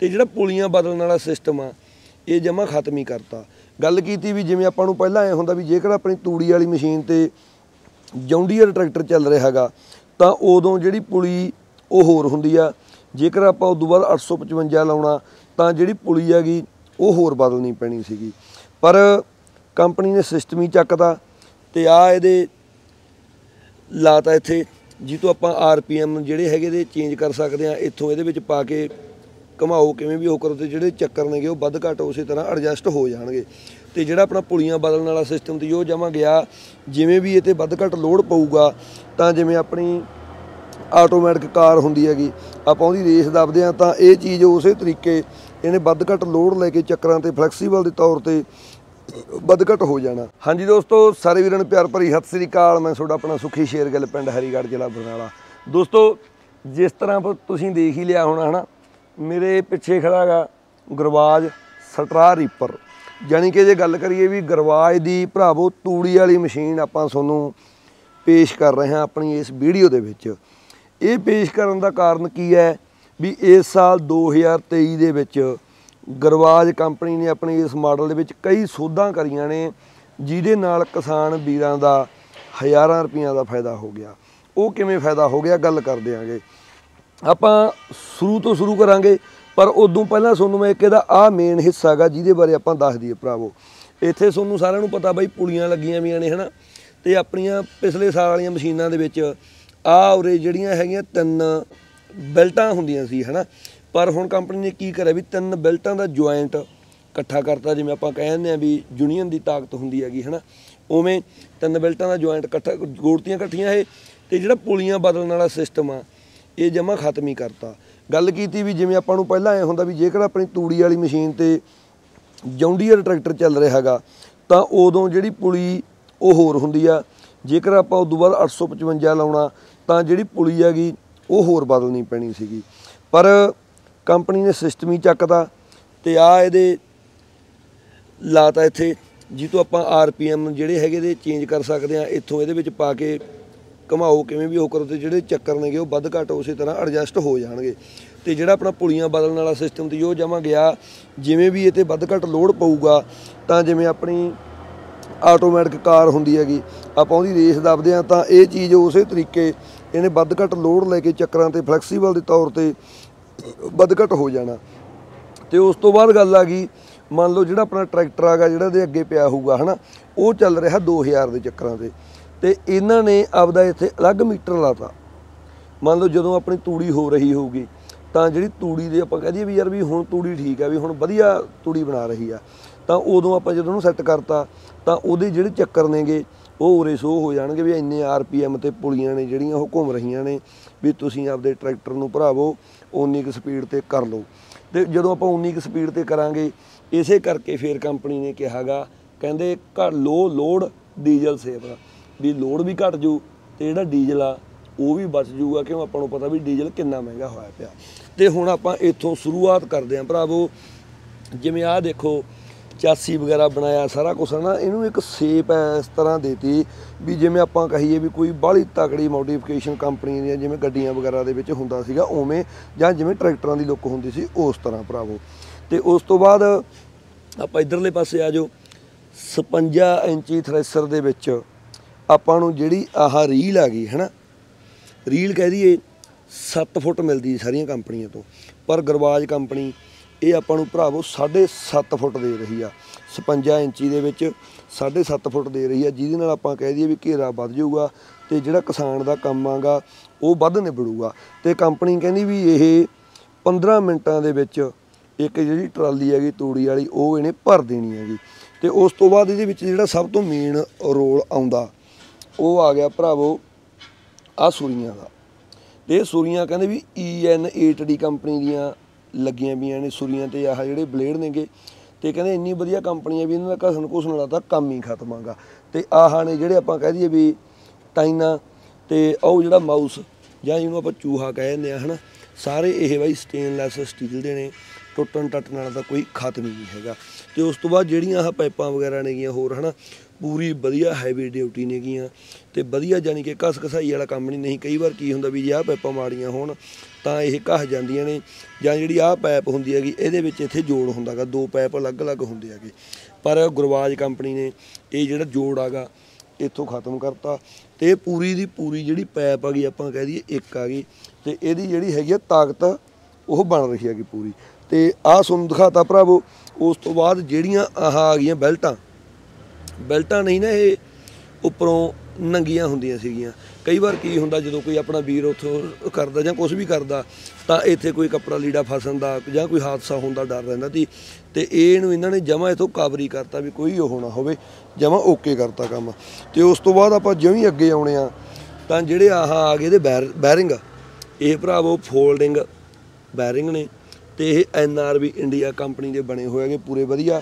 ਤੇ ਜਿਹੜਾ ਪੁਲੀਆਂ ਬਦਲਣ ਵਾਲਾ ਸਿਸਟਮ ਆ, ਇਹ ਜਮਾ ਖਤਮ ਹੀ ਕਰਤਾ। ਗੱਲ ਕੀਤੀ ਵੀ ਜਿਵੇਂ ਆਪਾਂ ਨੂੰ ਪਹਿਲਾਂ ਐ ਹੁੰਦਾ ਵੀ ਜੇਕਰ ਆਪਣੀ ਤੂੜੀ ਵਾਲੀ ਮਸ਼ੀਨ ਤੇ ਜੌਂਡੀਅਰ ਟਰੈਕਟਰ ਚੱਲ ਰਿਹਾ ਹੈਗਾ, ਤਾਂ ਉਦੋਂ ਜਿਹੜੀ ਪੁਲੀ ਉਹ ਹੋਰ ਹੁੰਦੀ ਆ। ਜੇਕਰ ਆਪਾਂ ਉਦੋਂ ਬਾਅਦ 855 ਲਾਉਣਾ, ਤਾਂ ਜਿਹੜੀ ਪੁਲੀ ਹੈਗੀ, ਉਹ ਹੋਰ ਬਦਲਣੀ ਪੈਣੀ ਸੀਗੀ। ਪਰ ਕੰਪਨੀ ਨੇ ਸਿਸਟਮ ਹੀ ਚੱਕਦਾ ਤੇ ਆ ਇਹਦੇ ਲਾਤਾ ਇੱਥੇ ਜਿੱਤੋਂ ਆਪਾਂ ਆਰਪੀਐਮ ਜਿਹੜੇ ਹੈਗੇ ਦੇ ਚੇਂਜ ਕਰ ਸਕਦੇ ਆ, ਇੱਥੋਂ ਇਹਦੇ ਵਿੱਚ ਪਾ ਕੇ ਘਮਾਓ ਕਿਵੇਂ ਵੀ ਉਹ ਕਰੋ ਤੇ ਜਿਹੜੇ ਚੱਕਰ ਨੇਗੇ ਉਹ ਵੱਧ ਘੱਟ ਉਸੇ ਤਰ੍ਹਾਂ ਐਡਜਸਟ ਹੋ ਜਾਣਗੇ। ਤੇ ਜਿਹੜਾ ਆਪਣਾ ਪੁਲੀਆਂ ਬਦਲਣ ਵਾਲਾ ਸਿਸਟਮ ਤੇ ਉਹ ਜਮਾ ਗਿਆ, ਜਿਵੇਂ ਵੀ ਇਹ ਤੇ ਵੱਧ ਘੱਟ ਲੋਡ ਪਊਗਾ, ਤਾਂ ਜਿਵੇਂ ਆਪਣੀ ਆਟੋਮੈਟਿਕ ਕਾਰ ਹੁੰਦੀ ਹੈਗੀ, ਆਪਾਂ ਉਹਦੀ ਰੇਸ ਦੱਬਦੇ ਆ ਤਾਂ ਇਹ ਚੀਜ਼ ਉਸੇ ਤਰੀਕੇ ਇਹਨੇ ਵੱਧ ਘੱਟ ਲੋਡ ਲੈ ਕੇ ਚੱਕਰਾਂ ਤੇ ਫਲੈਕਸੀਬਲ ਦੇ ਤੌਰ ਤੇ ਵੱਧ ਘੱਟ ਹੋ ਜਾਣਾ। ਹਾਂਜੀ ਦੋਸਤੋ, ਸਾਰੇ ਵੀਰਾਂ ਨੂੰ ਪਿਆਰ ਭਰੀ ਸਤਿ ਸ੍ਰੀ ਅਕਾਲ। ਮੈਂ ਤੁਹਾਡਾ ਆਪਣਾ ਸੁਖੀ ਸ਼ੇਰਗਿੱਲ, ਪਿੰਡ ਹਰੀਗੜ੍ਹ ਜ਼ਿਲ੍ਹਾ ਬਰਨਾਲਾ। ਦੋਸਤੋ, ਜਿਸ ਤਰ੍ਹਾਂ ਤੁਸੀਂ ਦੇਖ ਹੀ ਲਿਆ ਹੋਣਾ, ਹਨਾ? ਮੇਰੇ ਪਿੱਛੇ ਖੜਾ ਹੈਗਾ ਗੁਰਵਾਜ ਸਟਰਾ ਰੀਪਰ। ਜਾਣੀ ਕਿ ਜੇ ਗੱਲ ਕਰੀਏ ਵੀ ਗਰਵਾਜ ਦੀ, ਭਰਾਵੋ, ਤੂੜੀ ਵਾਲੀ ਮਸ਼ੀਨ ਆਪਾਂ ਤੁਹਾਨੂੰ ਪੇਸ਼ ਕਰ ਰਹੇ ਹਾਂ ਆਪਣੀ ਇਸ ਵੀਡੀਓ ਦੇ ਵਿੱਚ। ਇਹ ਪੇਸ਼ ਕਰਨ ਦਾ ਕਾਰਨ ਕੀ ਹੈ ਵੀ ਇਸ ਸਾਲ 2023 ਦੇ ਵਿੱਚ ਗਰਵਾਜ ਕੰਪਨੀ ਨੇ ਆਪਣੀ ਇਸ ਮਾਡਲ ਦੇ ਵਿੱਚ ਕਈ ਸੋਧਾਂ ਕਰੀਆਂ ਨੇ, ਜਿਹਦੇ ਨਾਲ ਕਿਸਾਨ ਵੀਰਾਂ ਦਾ ਹਜ਼ਾਰਾਂ ਰੁਪਈਆਂ ਦਾ ਫਾਇਦਾ ਹੋ ਗਿਆ। ਉਹ ਕਿਵੇਂ ਫਾਇਦਾ ਹੋ ਗਿਆ? ਗੱਲ ਕਰ ਦਿਆਂਗੇ ਆਪਾਂ ਸ਼ੁਰੂ ਤੋਂ ਸ਼ੁਰੂ ਕਰਾਂਗੇ, ਪਰ ਉਦੋਂ ਪਹਿਲਾਂ ਤੁਹਾਨੂੰ ਮੈਂ ਇੱਕ ਇਹਦਾ ਆ ਮੇਨ ਹਿੱਸਾ ਹੈਗਾ, ਜਿਹਦੇ ਬਾਰੇ ਆਪਾਂ ਦੱਸ ਦਈਏ ਭਰਾਵੋ। ਇੱਥੇ ਤੁਹਾਨੂੰ ਸਾਰਿਆਂ ਨੂੰ ਪਤਾ ਬਾਈ ਪੁਲੀਆਂ ਲੱਗੀਆਂ ਵੀਆਂ ਨੇ, ਹਨਾ? ਤੇ ਆਪਣੀਆਂ ਪਿਛਲੇ ਸਾਲ ਵਾਲੀਆਂ ਮਸ਼ੀਨਾਂ ਦੇ ਵਿੱਚ ਆ ਉਰੇ ਜਿਹੜੀਆਂ ਹੈਗੀਆਂ ਤਿੰਨ ਬੈਲਟਾਂ ਹੁੰਦੀਆਂ ਸੀ, ਹਨਾ? ਪਰ ਹੁਣ ਕੰਪਨੀ ਨੇ ਕੀ ਕਰਿਆ ਵੀ ਤਿੰਨ ਬੈਲਟਾਂ ਦਾ ਜੁਆਇੰਟ ਇਕੱਠਾ ਕਰਤਾ, ਜਿਵੇਂ ਆਪਾਂ ਕਹਿੰਦੇ ਆ ਵੀ ਯੂਨੀਅਨ ਦੀ ਤਾਕਤ ਹੁੰਦੀ ਹੈਗੀ, ਹਨਾ? ਉਵੇਂ ਤਿੰਨ ਬੈਲਟਾਂ ਦਾ ਜੁਆਇੰਟ ਇਕੱਠਾ ਗੋੜਤੀਆਂ ਇਕੱਠੀਆਂ ਇਹ, ਤੇ ਜਿਹੜਾ ਪੁਲੀਆਂ ਬਦਲਣ ਵਾਲਾ ਸਿਸਟਮ ਆ ਇਹ ਜਮਾ ਖਤਮ ਹੀ ਕਰਤਾ। ਗੱਲ ਕੀਤੀ ਵੀ ਜਿਵੇਂ ਆਪਾਂ ਨੂੰ ਪਹਿਲਾਂ ਐ ਹੁੰਦਾ ਵੀ ਜੇਕਰ ਆਪਣੀ ਤੂੜੀ ਵਾਲੀ ਮਸ਼ੀਨ ਤੇ ਜੌਂਡੀਅਰ ਟਰੈਕਟਰ ਚੱਲ ਰਿਹਾ ਹੈਗਾ, ਤਾਂ ਉਦੋਂ ਜਿਹੜੀ ਪੁਲੀ ਉਹ ਹੋਰ ਹੁੰਦੀ ਆ। ਜੇਕਰ ਆਪਾਂ ਉਦੋਂ ਬਾਅਦ 855 ਲਾਉਣਾ, ਤਾਂ ਜਿਹੜੀ ਪੁਲੀ ਹੈਗੀ, ਉਹ ਹੋਰ ਬਦਲਣੀ ਪੈਣੀ ਸੀਗੀ। ਪਰ ਕੰਪਨੀ ਨੇ ਸਿਸਟਮ ਹੀ ਚੱਕਦਾ ਤੇ ਆ ਇਹਦੇ ਲਾਤਾ ਇੱਥੇ ਜਿੱਤੋਂ ਆਪਾਂ ਆਰਪੀਐਮ ਜਿਹੜੇ ਹੈਗੇ ਦੇ ਚੇਂਜ ਕਰ ਸਕਦੇ ਆ, ਇੱਥੋਂ ਇਹਦੇ ਵਿੱਚ ਪਾ ਕੇ ਘਮਾਓ, ਕਿਵੇਂ ਵੀ ਉਹ ਕਰੋ ਤੇ ਜਿਹੜੇ ਚੱਕਰ ਨੇਗੇ ਉਹ ਵੱਧ ਘੱਟ ਉਸੇ ਤਰ੍ਹਾਂ ਐਡਜਸਟ ਹੋ ਜਾਣਗੇ। ਤੇ ਜਿਹੜਾ ਆਪਣਾ ਪੁਲੀਆਂ ਬਦਲਣ ਵਾਲਾ ਸਿਸਟਮ ਤੇ ਉਹ ਜਮਾ ਗਿਆ, ਜਿਵੇਂ ਵੀ ਇਹ ਤੇ ਵੱਧ ਘੱਟ ਲੋਡ ਪਊਗਾ, ਤਾਂ ਜਿਵੇਂ ਆਪਣੀ ਆਟੋਮੈਟਿਕ ਕਾਰ ਹੁੰਦੀ ਹੈਗੀ, ਆਪਾਂ ਉਹਦੀ ਰੇਸ ਦੱਬਦੇ ਆ ਤਾਂ ਇਹ ਚੀਜ਼ ਉਸੇ ਤਰੀਕੇ ਇਹਨੇ ਵੱਧ ਘੱਟ ਲੋਡ ਲੈ ਕੇ ਚੱਕਰਾਂ ਤੇ ਫਲੈਕਸੀਬਲ ਦੇ ਤੌਰ ਤੇ ਵੱਧ ਘੱਟ ਹੋ ਜਾਣਾ। ਤੇ ਉਸ ਤੋਂ ਬਾਅਦ ਗੱਲ ਆ ਗਈ, ਮੰਨ ਲਓ ਜਿਹੜਾ ਆਪਣਾ ਟਰੈਕਟਰ ਆਗਾ ਜਿਹੜਾ ਦੇ ਅੱਗੇ ਪਿਆ ਹੋਊਗਾ, ਹਨਾ, ਉਹ ਚੱਲ ਰਿਹਾ 2000 ਦੇ ਚੱਕਰਾਂ ਤੇ। ਤੇ ਇਹਨਾਂ ਨੇ ਆਪਦਾ ਇੱਥੇ ਅਲੱਗ ਮੀਟਰ ਲਾਤਾ। ਮੰਨ ਲਓ ਜਦੋਂ ਆਪਣੀ ਤੂੜੀ ਹੋ ਰਹੀ ਹੋਊਗੀ, ਤਾਂ ਜਿਹੜੀ ਤੂੜੀ ਦੇ ਆਪਾਂ ਕਹਦੇ ਵੀ ਯਾਰ ਵੀ ਹੁਣ ਤੂੜੀ ਠੀਕ ਆ, ਵੀ ਹੁਣ ਵਧੀਆ ਤੂੜੀ ਬਣਾ ਰਹੀ ਆ, ਤਾਂ ਉਦੋਂ ਆਪਾਂ ਜਦੋਂ ਉਹਨੂੰ ਸੈੱਟ ਕਰਤਾ, ਤਾਂ ਉਹਦੇ ਜਿਹੜੇ ਚੱਕਰ ਨੇਗੇ, ਉਹ ਉਰੇ ਸੋ ਹੋ ਜਾਣਗੇ ਵੀ ਇੰਨੇ ਆਰਪੀਐਮ ਤੇ ਪੁਲੀਆਂ ਨੇ ਜਿਹੜੀਆਂ ਉਹ ਘੁੰਮ ਰਹੀਆਂ ਨੇ, ਵੀ ਤੁਸੀਂ ਆਪਦੇ ਟਰੈਕਟਰ ਨੂੰ ਭਰਾਵੋ, ਓਨੀ ਕੁ ਸਪੀਡ ਤੇ ਕਰ ਲਓ। ਤੇ ਜਦੋਂ ਆਪਾਂ ਉਨੀ ਕੁ ਸਪੀਡ ਤੇ ਕਰਾਂਗੇ, ਇਸੇ ਕਰਕੇ ਫੇਰ ਕੰਪਨੀ ਨੇ ਕਿਹਾਗਾ ਕਹਿੰਦੇ ਘੱਟ ਲੋ ਲੋਡ ਡੀਜ਼ਲ ਸੇਵ। ਵੀ ਲੋਡ ਵੀ ਘਟ ਜੂ ਤੇ ਜਿਹੜਾ ਡੀਜ਼ਲ ਆ, ਉਹ ਵੀ ਬਚ ਜੂਗਾ, ਕਿਉਂ ਆਪਾਂ ਨੂੰ ਪਤਾ ਵੀ ਡੀਜ਼ਲ ਕਿੰਨਾ ਮਹਿੰਗਾ ਹੋਇਆ ਪਿਆ। ਤੇ ਹੁਣ ਆਪਾਂ ਇੱਥੋਂ ਸ਼ੁਰੂਆਤ ਕਰਦੇ ਆਂ ਭਰਾਵੋ। ਜਿਵੇਂ ਆਹ ਦੇਖੋ, ਚਾਸੀ ਵਗੈਰਾ ਬਣਾਇਆ, ਸਾਰਾ ਕੁਝ ਨਾ, ਇਹਨੂੰ ਇੱਕ ਸ਼ੇਪ ਐ ਇਸ ਤਰ੍ਹਾਂ ਦੇਤੀ ਵੀ ਜਿਵੇਂ ਆਪਾਂ ਕਹੀਏ ਵੀ ਕੋਈ ਬਾਹਲੀ ਤਕੜੀ ਮੋਡੀਫਿਕੇਸ਼ਨ ਕੰਪਨੀ ਦੀਆਂ ਜਿਵੇਂ ਗੱਡੀਆਂ ਵਗੈਰਾ ਦੇ ਵਿੱਚ ਹੁੰਦਾ ਸੀਗਾ, ਉਵੇਂ ਜਾਂ ਜਿਵੇਂ ਟਰੈਕਟਰਾਂ ਦੀ ਲੁੱਕ ਹੁੰਦੀ ਸੀ, ਉਸ ਤਰ੍ਹਾਂ ਭਰਾਵੋ। ਤੇ ਉਸ ਤੋਂ ਬਾਅਦ ਆਪਾਂ ਇਧਰਲੇ ਪਾਸੇ ਆ ਜਾਓ। 56 ਇੰਚੀ ਥ੍ਰੈਸ਼ਰ ਦੇ ਵਿੱਚ ਆਪਾਂ ਨੂੰ ਜਿਹੜੀ ਆਹ ਰੀਲ ਆ ਗਈ, ਹੈਨਾ? ਰੀਲ ਕਹਿ ਦਈਏ 7 ਫੁੱਟ ਮਿਲਦੀ ਸਾਰੀਆਂ ਕੰਪਨੀਆਂ ਤੋਂ। ਪਰ ਗਰਵਾਜ ਕੰਪਨੀ, ਇਹ ਆਪਾਂ ਨੂੰ ਭਰਾਵੋ 7.5 ਫੁੱਟ ਦੇ ਰਹੀ ਆ। 56 ਇੰਚੀ ਦੇ ਵਿੱਚ 7.5 ਫੁੱਟ ਦੇ ਰਹੀ ਆ, ਜਿਹਦੇ ਨਾਲ ਆਪਾਂ ਕਹਿ ਦਈਏ ਵੀ ਘੇਰਾ ਵੱਧ ਜਾਊਗਾ ਤੇ ਜਿਹੜਾ ਕਿਸਾਨ ਦਾ ਕੰਮ ਆਗਾ, ਉਹ ਵੱਧ ਨਿਬੜੂਗਾ। ਤੇ ਕੰਪਨੀ ਕਹਿੰਦੀ ਵੀ ਇਹ 15 ਮਿੰਟਾਂ ਦੇ ਵਿੱਚ ਇੱਕ ਜਿਹੜੀ ਟਰਾਲੀ ਹੈਗੀ, ਤੂੜੀ ਵਾਲੀ, ਉਹ ਇਹਨੇ ਭਰ ਦੇਣੀ ਹੈਗੀ। ਤੇ ਉਸ ਤੋਂ ਬਾਅਦ ਇਹਦੇ ਵਿੱਚ ਜਿਹੜਾ ਸਭ ਤੋਂ ਮੇਨ ਰੋਲ ਆਉਂਦਾ ਉਹ ਆ ਗਿਆ ਭਰਾਵੋ ਆ ਸੂਰੀਆਂ ਦਾ। ਤੇ ਇਹ ਸੂਰੀਆਂ ਕਹਿੰਦੇ ਵੀ EN8D ਕੰਪਨੀ ਦੀਆਂ ਲੱਗੀਆਂ ਵੀਆਂ ਨੇ ਸੂਰੀਆਂ ਤੇ ਆਹ ਜਿਹੜੇ ਬਲੇਡ ਨੇਗੇ। ਤੇ ਕਹਿੰਦੇ ਇੰਨੀ ਵਧੀਆ ਕੰਪਨੀ ਆ ਵੀ ਇਹਨਾਂ ਦਾ ਘਸਣ ਘੁਸਣ ਵਾਲਾ ਤਾਂ ਕੰਮ ਹੀ ਖਤਮ ਆਗਾ। ਤੇ ਆਹ ਨੇ ਜਿਹੜੇ ਆਪਾਂ ਕਹਿ ਦਈਏ ਵੀ ਟਾਈਨਾ ਤੇ ਉਹ ਜਿਹੜਾ ਮਾਊਸ ਜਾਂ ਜਿਹਨੂੰ ਆਪਾਂ ਚੂਹਾ ਕਹਿ ਦਿੰਦੇ ਆ, ਹਨਾ, ਸਾਰੇ ਇਹ ਬਾਈ ਸਟੇਨਲੈਸ ਸਟੀਲ ਦੇ ਨੇ ਟੁੱਟਣ ਟੱਟਣ ਵਾਲਾ ਤਾਂ ਕੋਈ ਖਤਮ ਹੀ ਨਹੀਂ ਹੈਗਾ। ਤੇ ਉਸ ਤੋਂ ਬਾਅਦ ਜਿਹੜੀਆਂ ਆਹ ਪਾਈਪਾਂ ਵਗੈਰਾ ਨੇਗੀਆਂ ਹੋਰ, ਹਨਾ ਪੂਰੀ ਵਧੀਆ ਹੈਵੀ ਡਿਊਟੀ ਨੇਗੀਆਂ ਤੇ ਵਧੀਆ ਜਾਨੀ ਕਿ ਘਸ ਘਸਾਈ ਵਾਲਾ ਕੰਮ ਨਹੀਂ ਨਹੀਂ ਕਈ ਵਾਰ ਕੀ ਹੁੰਦਾ ਵੀ ਜੇ ਆਹ ਪਾਈਪਾਂ ਮਾੜੀਆਂ ਹੋਣ ਤਾਂ ਇਹ ਘਸ ਜਾਂਦੀਆਂ ਨੇ ਜਾਂ ਜਿਹੜੀ ਆਹ ਪਾਈਪ ਹੁੰਦੀ ਹੈਗੀ ਇਹਦੇ ਵਿੱਚ ਇੱਥੇ ਜੋੜ ਹੁੰਦਾਗਾ ਦੋ ਪਾਈਪ ਅਲੱਗ-ਅਲੱਗ ਹੁੰਦੇ ਹੈਗੇ। ਪਰ ਗੁਰਵਾਜ ਕੰਪਨੀ ਨੇ ਇਹ ਜਿਹੜਾ ਜੋੜ ਆਗਾ, ਇੱਥੋਂ ਖਤਮ ਕਰਤਾ ਤੇ ਪੂਰੀ ਦੀ ਪੂਰੀ ਜਿਹੜੀ ਪਾਈਪ ਆ ਗਈ ਆਪਾਂ ਕਹਿ ਦਈਏ ਇੱਕ ਆ ਗਈ ਤੇ ਇਹਦੀ ਜਿਹੜੀ ਹੈਗੀ ਆ ਤਾਕਤ ਉਹ ਬਣ ਰਹੀ ਹੈਗੀ ਪੂਰੀ। ਤੇ ਆਹ ਤੁਹਾਨੂੰ ਦਿਖਾਤਾ ਭਰਾਵੋ, ਉਸ ਤੋਂ ਬਾਅਦ ਜਿਹੜੀਆਂ ਆਹ ਆ ਗਈਆਂ ਬੈਲਟਾਂ ਬੈਲਟਾਂ ਨਹੀਂ ਨਾ ਇਹ ਉੱਪਰੋਂ ਨੰਗੀਆਂ ਹੁੰਦੀਆਂ ਸੀਗੀਆਂ। ਕਈ ਵਾਰ ਕੀ ਹੁੰਦਾ, ਜਦੋਂ ਕੋਈ ਆਪਣਾ ਵੀਰ ਉੱਥੋਂ ਕਰਦਾ ਜਾਂ ਕੁਝ ਵੀ ਕਰਦਾ, ਤਾਂ ਇੱਥੇ ਕੋਈ ਕੱਪੜਾ ਲੀੜਾ ਫਸਣ ਦਾ ਜਾਂ ਕੋਈ ਹਾਦਸਾ ਹੋਣ ਦਾ ਡਰ ਰਹਿੰਦਾ ਸੀ ਤੇ ਇਹਨੂੰ ਇਹਨਾਂ ਨੇ ਜਮਾ ਇਥੋਂ ਕਾਬਰੀ ਕਰਤਾ ਵੀ ਕੋਈ ਉਹ ਨਾ ਹੋਵੇ, ਜਮਾ ਓਕੇ ਕਰਤਾ ਕੰਮ। ਤੇ ਉਸ ਤੋਂ ਬਾਅਦ ਆਪਾਂ ਜਿਵੇਂ ਅੱਗੇ ਆਉਣੇ ਆ, ਤਾਂ ਜਿਹੜੇ ਆਹ ਆ ਗਏ ਇਹਦੇ ਬੈਰਿੰਗ। ਇਹ ਭਰਾਵੋ ਫੋਲਡਿੰਗ ਬੈਰਿੰਗ ਨੇ ਤੇ ਇਹ ਐਨਆਰਬੀ ਇੰਡੀਆ ਕੰਪਨੀ ਦੇ ਬਣੇ ਹੋਏ ਹੈਗੇ, ਪੂਰੇ ਵਧੀਆ।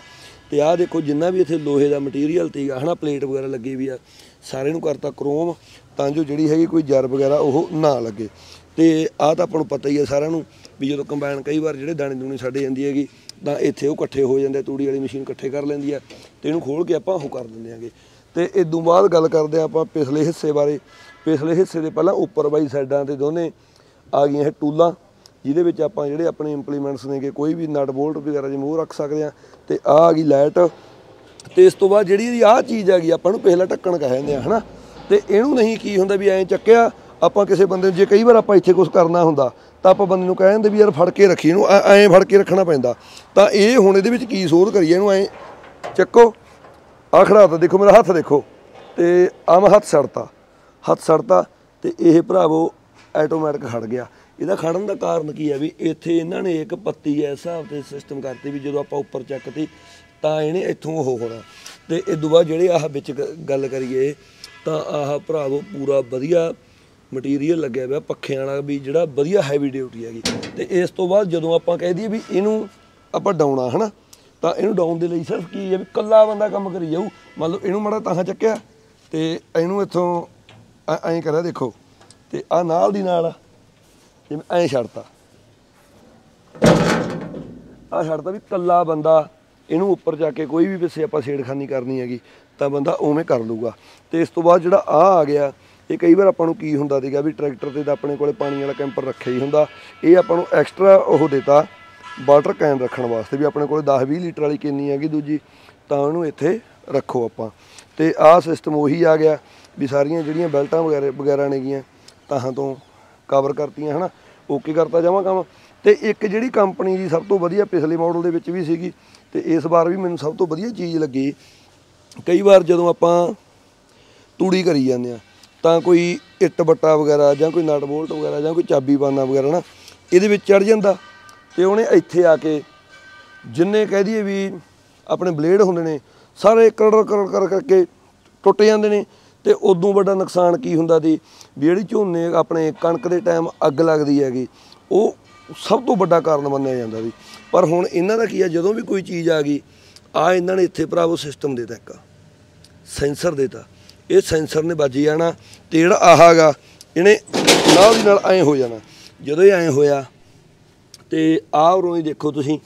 ਤੇ ਆਹ ਦੇਖੋ, ਜਿੰਨਾ ਵੀ ਇੱਥੇ ਲੋਹੇ ਦਾ ਮਟੀਰੀਅਲ ਤੀਗਾ ਹਨਾ ਪਲੇਟ ਵਗੈਰਾ ਲੱਗੀ ਵੀ ਆ ਸਾਰੇ ਨੂੰ ਕਰਤਾ ਕ੍ਰੋਮ ਤਾਂ ਜੋ ਜਿਹੜੀ ਹੈਗੀ ਕੋਈ ਜਰ ਵਗੈਰਾ ਉਹ ਨਾ ਲੱਗੇ। ਤੇ ਆਹ ਤਾਂ ਆਪਾਂ ਨੂੰ ਪਤਾ ਹੀ ਹੈ ਸਾਰਿਆਂ ਨੂੰ ਵੀ ਜਦੋਂ ਕੰਬਾਈਨ ਕਈ ਵਾਰ ਜਿਹੜੇ ਦਾਣੇ ਦੂਣੇ ਛੱਡੇ ਜਾਂਦੀ ਹੈਗੀ, ਤਾਂ ਇੱਥੇ ਉਹ ਇਕੱਠੇ ਹੋ ਜਾਂਦੇ ਤੂੜੀ ਵਾਲੀ ਮਸ਼ੀਨ ਇਕੱਠੇ ਕਰ ਲੈਂਦੀ ਆ ਤੇ ਇਹਨੂੰ ਖੋਲ ਕੇ ਆਪਾਂ ਉਹ ਕਰ ਦਿੰਦੇ ਆਂਗੇ ਤੇ ਇਦੋਂ ਬਾਅਦ ਗੱਲ ਕਰਦੇ ਆ ਆਪਾਂ ਪਿਛਲੇ ਹਿੱਸੇ ਬਾਰੇ। ਪਿਛਲੇ ਹਿੱਸੇ ਦੇ ਪਹਿਲਾਂ ਉੱਪਰ ਬਾਈ ਸਾਈਡਾਂ ਤੇ ਦੋਨੇ ਆ ਗਈਆਂ ਇਹ ਟੂਲਾਂ। ਜਿਹਦੇ ਵਿੱਚ ਆਪਾਂ ਜਿਹੜੇ ਆਪਣੇ ਇੰਪਲੀਮੈਂਟਸ ਨੇਗੇ ਕੋਈ ਵੀ ਨਟ ਬੋਲਟ ਵਗੈਰਾ ਜਿਵੇਂ ਉਹ ਰੱਖ ਸਕਦੇ ਆ ਤੇ ਆ ਆ ਗਈ ਲਾਈਟ ਤੇ ਇਸ ਤੋਂ ਬਾਅਦ ਜਿਹੜੀ ਇਹਦੀ ਆਹ ਚੀਜ਼ ਹੈਗੀ, ਆਪਾਂ ਨੂੰ ਪਹਿਲਾ ਢੱਕਣ ਕਹਿੰਦੇ ਆ ਹਨਾ? ਤੇ ਇਹਨੂੰ ਨਹੀਂ ਕੀ ਹੁੰਦਾ ਵੀ ਐਂ ਚੱਕਿਆ, ਆਪਾਂ ਕਿਸੇ ਬੰਦੇ ਨੂੰ ਜੇ ਕਈ ਵਾਰ ਆਪਾਂ ਇੱਥੇ ਕੁਝ ਕਰਨਾ ਹੁੰਦਾ, ਤਾਂ ਆਪਾਂ ਬੰਦੇ ਨੂੰ ਕਹਿ ਦਿੰਦੇ ਵੀ ਯਾਰ ਫੜ ਕੇ ਰੱਖੀ ਇਹਨੂੰ, ਐਂ ਫੜ ਕੇ ਰੱਖਣਾ ਪੈਂਦਾ। ਤਾਂ ਇਹ ਹੁਣ ਇਹਦੇ ਵਿੱਚ ਕੀ ਸੋਧ ਕਰੀਏ ਇਹਨੂੰ, ਐਂ ਚੱਕੋ। ਆਹ ਖੜਾ ਤਾਂ ਦੇਖੋ, ਮੇਰਾ ਹੱਥ ਦੇਖੋ। ਤੇ ਆਮ ਹੱਥ ਸੜਤਾ ਹੱਥ ਸੜਤਾ ਤੇ ਇਹ ਭਰਾਵੋ ਆਟੋਮੈਟਿਕ ਖੜ ਗਿਆ। ਇਹਦਾ ਖੜਨ ਦਾ ਕਾਰਨ ਕੀ ਹੈ ਵੀ ਇੱਥੇ ਇਹਨਾਂ ਨੇ ਇੱਕ ਪੱਤੀ ਐ ਹਿਸਾਬ ਤੇ ਸਿਸਟਮ ਕਰਤੀ ਵੀ ਜਦੋਂ ਆਪਾਂ ਉੱਪਰ ਚੱਕਤੀ ਤਾਂ ਇਹਨੇ ਇੱਥੋਂ ਉਹ ਹੋਣਾ। ਤੇ ਇਹ ਬਾਅਦ ਜਿਹੜੇ ਆਹ ਵਿੱਚ ਗੱਲ ਕਰੀਏ, ਤਾਂ ਆਹ ਭਰਾਵੋ ਪੂਰਾ ਵਧੀਆ ਮਟੀਰੀਅਲ ਲੱਗਿਆ ਹੋਇਆ ਪੱਖਿਆਂ ਵਾਲਾ ਵੀ ਜਿਹੜਾ ਵਧੀਆ ਹੈਵੀ ਡਿਊਟੀ ਹੈਗੀ। ਤੇ ਇਸ ਤੋਂ ਬਾਅਦ ਜਦੋਂ ਆਪਾਂ ਕਹਿ ਦਈਏ ਵੀ ਇਹਨੂੰ ਆਪਾਂ ਡਾਉਣਾ, ਹਨਾ? ਤਾਂ ਇਹਨੂੰ ਡਾਉਣ ਦੇ ਲਈ ਸਿਰਫ ਕੀ ਹੈ ਵੀ ਕੱਲਾ ਬੰਦਾ ਕੰਮ ਕਰੀ ਜਾਊ। ਮੰਨ ਲਓ ਇਹਨੂੰ ਮਾੜਾ ਤਾਹਾਂ ਚੱਕਿਆ, ਤੇ ਇਹਨੂੰ ਇੱਥੋਂ ਐਂ ਕਰਿਆ ਦੇਖੋ, ਤੇ ਆ ਨਾਲ ਦੀ ਨਾਲ ਜਿਵੇਂ ਐਂ ਛੱਡਤਾ। ਆ ਛੱਡਤਾ ਵੀ ਕੱਲਾ ਬੰਦਾ, ਇਹਨੂੰ ਉੱਪਰ ਜਾ ਕੇ ਕੋਈ ਵੀ ਪਿੱਛੇ ਆਪਾਂ ਛੇੜਖਾਨੀ ਕਰਨੀ ਹੈਗੀ, ਤਾਂ ਬੰਦਾ ਉਵੇਂ ਕਰ ਲੂਗਾ ਤੇ ਇਸ ਤੋਂ ਬਾਅਦ ਜਿਹੜਾ ਆ ਆ ਗਿਆ, ਇਹ ਕਈ ਵਾਰ ਆਪਾਂ ਨੂੰ ਕੀ ਹੁੰਦਾ ਸੀਗਾ ਵੀ ਟਰੈਕਟਰ ਤੇ ਤਾਂ ਆਪਣੇ ਕੋਲੇ ਪਾਣੀ ਵਾਲਾ ਕੈਂਪਰ ਰੱਖਿਆ ਹੀ ਹੁੰਦਾ। ਇਹ ਆਪਾਂ ਨੂੰ ਐਕਸਟਰਾ ਉਹ ਦਿੱਤਾ, ਵਾਟਰ ਕੈਨ ਰੱਖਣ ਵਾਸਤੇ ਵੀ ਆਪਣੇ ਕੋਲੇ 10 20 ਲੀਟਰ ਵਾਲੀ ਕਿੰਨੀ ਹੈਗੀ ਦੂਜੀ, ਤਾਂ ਉਹਨੂੰ ਇੱਥੇ ਰੱਖੋ ਆਪਾਂ। ਤੇ ਆਹ ਸਿਸਟਮ ਉਹੀ ਆ ਗਿਆ ਵੀ ਸਾਰੀਆਂ ਜਿਹੜੀਆਂ ਬੈਲਟਾਂ ਵਗੈਰਾ ਵਗੈਰਾ ਨੇਗੀਆਂ ਤਾਹਾਂ ਤੋਂ ਕਵਰ ਕਰਤੀਆਂ, ਹਨਾ? ਓਕੇ ਕਰਤਾ ਜਾਵਾਂ ਕੰਮ? ਤੇ ਇੱਕ ਜਿਹੜੀ ਕੰਪਨੀ ਦੀ ਸਭ ਤੋਂ ਵਧੀਆ ਪਿਛਲੇ ਮਾਡਲ ਦੇ ਵਿੱਚ ਵੀ ਸੀਗੀ, ਤੇ ਇਸ ਵਾਰ ਵੀ ਮੈਨੂੰ ਸਭ ਤੋਂ ਵਧੀਆ ਚੀਜ਼ ਲੱਗੀ। ਕਈ ਵਾਰ ਜਦੋਂ ਆਪਾਂ ਤੂੜੀ ਕਰੀ ਜਾਂਦੇ ਆ ਤਾਂ ਕੋਈ ਇੱਟ ਬੱਟਾ ਵਗੈਰਾ ਜਾਂ ਕੋਈ ਨਟ ਬੋਲਟ ਵਗੈਰਾ ਜਾਂ ਕੋਈ ਚਾਬੀ ਬਾਨਾ ਵਗੈਰਾ ਨਾ ਇਹਦੇ ਵਿੱਚ ਚੜ ਜਾਂਦਾ ਤੇ ਉਹਨੇ ਇੱਥੇ ਆ ਕੇ ਜਿੰਨੇ ਕਹਿ ਦਈਏ ਵੀ ਆਪਣੇ ਬਲੇਡ ਹੁੰਦੇ ਨੇ, ਸਾਰੇ ਕਰੜ ਕਰੜ ਕਰ ਕਰਕੇ ਟੁੱਟ ਜਾਂਦੇ ਨੇ। ਤੇ ਉਦੋਂ ਵੱਡਾ ਨੁਕਸਾਨ ਕੀ ਹੁੰਦਾ ਦੀ ਵੀ ਜਿਹੜੀ ਝੋਨੇ ਆਪਣੇ ਕਣਕ ਦੇ ਟਾਈਮ ਅੱਗ ਲੱਗਦੀ ਹੈਗੀ, ਉਹ ਸਭ ਤੋਂ ਵੱਡਾ ਕਾਰਨ ਮੰਨਿਆ ਜਾਂਦਾ ਵੀ ਪਰ ਹੁਣ ਇਹਨਾਂ ਦਾ ਕੀ ਆ? ਜਦੋਂ ਵੀ ਕੋਈ ਚੀਜ਼ ਆ ਗਈ, ਆ ਇਹਨਾਂ ਨੇ ਇੱਥੇ ਭਰਾਵੋ ਸਿਸਟਮ ਦੇਤਾ ਇੱਕ। ਸੈਂਸਰ ਦੇਤਾ। ਇਹ ਸੈਂਸਰ ਨੇ ਵੱਜ ਜਾਣਾ ਤੇ ਜਿਹੜਾ ਆਹਾਗਾ ਇਹਨੇ ਨਾਲ ਦੀ ਨਾਲ ਐਂ ਹੋ ਜਾਣਾ। ਜਦੋਂ ਇਹ ਐਂ ਹੋਇਆ, ਤੇ ਆਹ ਉਰੋਂ ਹੀ ਦੇਖੋ ਤੁਸੀਂ,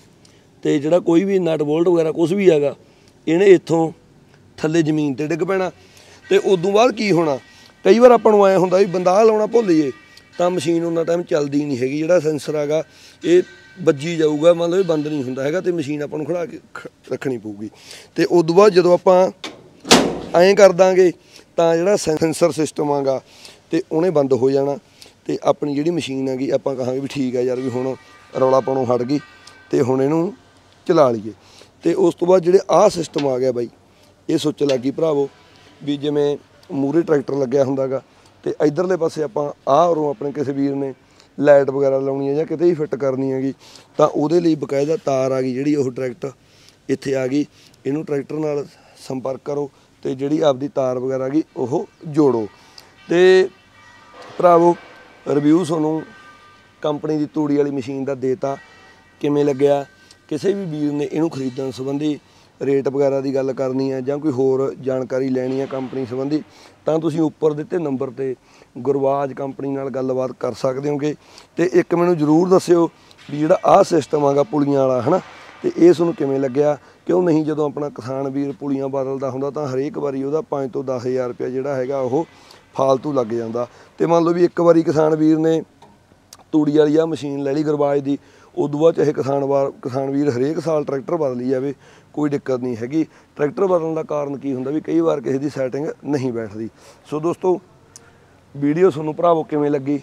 ਤੇ ਜਿਹੜਾ ਕੋਈ ਵੀ ਨਟ ਬੋਲਟ ਵਗੈਰਾ ਕੁਝ ਵੀ ਹੈਗਾ, ਇਹਨੇ ਇੱਥੋਂ ਥੱਲੇ ਜ਼ਮੀਨ ਤੇ ਡਿੱਗ ਪੈਣਾ। ਤੇ ਉਦੋਂ ਬਾਅਦ ਕੀ ਹੋਣਾ? ਕਈ ਵਾਰ ਆਪਾਂ ਨੂੰ ਐ ਹੁੰਦਾ ਵੀ ਬੰਦਾ ਲਾਉਣਾ ਭੁੱਲ ਜੇ ਤਾਂ ਮਸ਼ੀਨ ਉਹਨਾਂ ਟਾਈਮ ਚੱਲਦੀ ਨਹੀਂ ਹੈਗੀ, ਜਿਹੜਾ ਸੈਂਸਰ ਹੈਗਾ, ਇਹ ਵੱਜੀ ਜਾਊਗਾ ਮੰਨ ਲਓ ਇਹ ਬੰਦ ਨਹੀਂ ਹੁੰਦਾ ਹੈਗਾ ਤੇ ਮਸ਼ੀਨ ਆਪਾਂ ਨੂੰ ਖੜਾ ਕੇ ਖ- ਰੱਖਣੀ ਪਊਗੀ। ਤੇ ਉਦੋਂ ਬਾਅਦ ਜਦੋਂ ਆਪਾਂ ਐਂ ਕਰ ਦਾਂਗੇ, ਤਾਂ ਜਿਹੜਾ ਸੈਂਸਰ ਸਿਸਟਮ ਆਗਾ, ਤੇ ਉਹਨੇ ਬੰਦ ਹੋ ਜਾਣਾ, ਤੇ ਆਪਣੀ ਜਿਹੜੀ ਮਸ਼ੀਨ ਹੈਗੀ, ਆਪਾਂ ਕਹਾਂਗੇ ਵੀ ਠੀਕ ਹੈ ਯਾਰ, ਵੀ ਹੁਣ ਰੌਲਾ ਪਾਉਣੋਂ ਹਟ ਗਈ, ਤੇ ਹੁਣ ਇਹਨੂੰ ਚਲਾ ਲਈਏ। ਤੇ ਉਸ ਤੋਂ ਬਾਅਦ ਜਿਹੜੇ ਆਹ ਸਿਸਟਮ ਆ ਗਿਆ ਬਾਈ, ਇਹ ਸੋਚ ਲੱਗੀ ਭਰਾਵੋ। ਵੀ ਜਿਵੇਂ ਮੂਰੇ ਟਰੈਕਟਰ ਲੱਗਿਆ ਹੁੰਦਾਗਾ ਤੇ ਇਧਰਲੇ ਪਾਸੇ ਆਪਾਂ ਆਹ ਉਰੋਂ ਆਪਣੇ ਕਿਸੇ ਵੀਰ ਨੇ ਲਾਈਟ ਵਗੈਰਾ ਲਾਉਣੀ ਹੈ ਜਾਂ ਕਿਤੇ ਹੀ ਫਿੱਟ ਕਰਨੀ ਹੈਗੀ, ਤਾਂ ਉਹਦੇ ਲਈ ਬਕਾਇਦਾ ਤਾਰ ਆ ਗਈ ਜਿਹੜੀ ਉਹ ਟਰੈਕਟਰ ਇੱਥੇ ਆ ਗਈ। ਇਹਨੂੰ ਟਰੈਕਟਰ ਨਾਲ ਸੰਪਰਕ ਕਰੋ ਤੇ ਜਿਹੜੀ ਆਪਦੀ ਤਾਰ ਵਗੈਰਾ ਗਈ ਉਹ ਜੋੜੋ। ਤੇ ਭਰਾਵੋ ਰਿਵਿਊ ਤੁਹਾਨੂੰ ਕੰਪਨੀ ਦੀ ਤੂੜੀ ਵਾਲੀ ਮਸ਼ੀਨ ਦਾ ਦੇਤਾ ਕਿਵੇਂ ਲੱਗਿਆ। ਕਿਸੇ ਵੀ ਵੀਰ ਨੇ ਇਹਨੂੰ ਖਰੀਦਣ ਸੰਬੰਧੀ ਰੇਟ ਵਗੈਰਾ ਦੀ ਗੱਲ ਕਰਨੀ ਹੈ ਜਾਂ ਕੋਈ ਹੋਰ ਜਾਣਕਾਰੀ ਲੈਣੀ ਹੈ ਕੰਪਨੀ ਸੰਬੰਧੀ, ਤਾਂ ਤੁਸੀਂ ਉੱਪਰ ਦਿੱਤੇ ਨੰਬਰ ਤੇ ਗੁਰਵਾਜ ਕੰਪਨੀ ਨਾਲ ਗੱਲਬਾਤ ਕਰ ਸਕਦੇ ਹੋਗੇ। ਤੇ ਇੱਕ ਮੈਨੂੰ ਜਰੂਰ ਦੱਸਿਓ ਵੀ ਜਿਹੜਾ ਆਹ ਸਿਸਟਮ ਆਗਾ ਪੁਲੀਆਂ ਵਾਲਾ, ਹਨਾ? ਤੇ ਇਹ ਤੁਹਾਨੂੰ ਕਿਵੇਂ ਲੱਗਿਆ? ਕਿਉਂ ਨਹੀਂ ਜਦੋਂ ਆਪਣਾ ਕਿਸਾਨ ਵੀਰ ਪੁਲੀਆਂ ਬਦਲਦਾ ਹੁੰਦਾ, ਤਾਂ ਹਰੇਕ ਵਾਰੀ ਉਹਦਾ 5 ਤੋਂ 10000 ਰੁਪਏ ਜਿਹੜਾ ਹੈਗਾ ਉਹ ਫਾਲਤੂ ਲੱਗ ਜਾਂਦਾ। ਤੇ ਮੰਨ ਲਓ ਵੀ ਇੱਕ ਵਾਰੀ ਕਿਸਾਨ ਵੀਰ ਨੇ ਤੂੜੀ ਵਾਲੀ ਆ ਮਸ਼ੀਨ ਲੈ ਲਈ ਗਰਬਾਜ ਦੀ ਉਦੋਂ ਬਾਅਦ ਚਾਹੇ ਕਿਸਾਨ ਵਾਰ ਕਿਸਾਨ ਵੀਰ ਹਰੇਕ ਸਾਲ ਟਰੈਕਟਰ ਬਦਲੀ ਜਾਵੇ, ਕੋਈ ਦਿੱਕਤ ਨਹੀਂ ਹੈਗੀ। ਟਰੈਕਟਰ ਬਦਲਣ ਦਾ ਕਾਰਨ ਕੀ ਹੁੰਦਾ ਵੀ ਕਈ ਵਾਰ ਕਿਸੇ ਦੀ ਸੈਟਿੰਗ ਨਹੀਂ ਬੈਠਦੀ। ਸੋ ਦੋਸਤੋ, ਵੀਡੀਓ ਤੁਹਾਨੂੰ ਭਰਾਵੋ ਕਿਵੇਂ ਲੱਗੀ,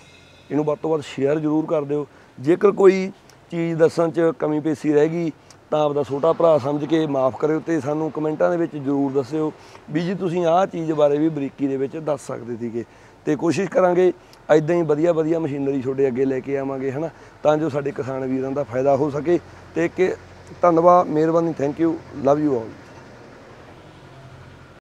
ਇਹਨੂੰ ਵੱਧ ਤੋਂ ਵੱਧ ਸ਼ੇਅਰ ਜ਼ਰੂਰ ਕਰ ਦਿਓ। ਜੇਕਰ ਕੋਈ ਚੀਜ਼ ਦੱਸਣ 'ਚ ਕਮੀ ਪੇਸ਼ੀ ਰਹਿ ਗਈ, ਤਾਂ ਆਪਦਾ ਛੋਟਾ ਭਰਾ ਸਮਝ ਕੇ ਮਾਫ ਕਰਿਓ ਤੇ ਸਾਨੂੰ ਕਮੈਂਟਾਂ ਦੇ ਵਿੱਚ ਜ਼ਰੂਰ ਦੱਸਿਓ ਵੀ ਜੀ ਤੁਸੀਂ ਆਹ ਚੀਜ਼ ਬਾਰੇ ਵੀ ਬਰੀਕੀ ਦੇ ਵਿੱਚ ਦੱਸ ਸਕਦੇ ਸੀਗੇ। ਤੇ ਕੋਸ਼ਿਸ਼ ਕਰਾਂਗੇ ਐਦਾਂ ਹੀ ਵਧੀਆ ਵਧੀਆ ਮਸ਼ੀਨਰੀ ਤੁਹਾਡੇ ਅੱਗੇ ਲੈ ਕੇ ਆਵਾਂਗੇ, ਹਨਾ? ਤਾਂ ਜੋ ਸਾਡੇ ਕਿਸਾਨ ਵੀਰਾਂ ਦਾ ਫਾਇਦਾ ਹੋ ਸਕੇ ਤੇ ਕਿ ਧੰਨਵਾਦ, ਮਿਹਰਬਾਨੀ thank you love you all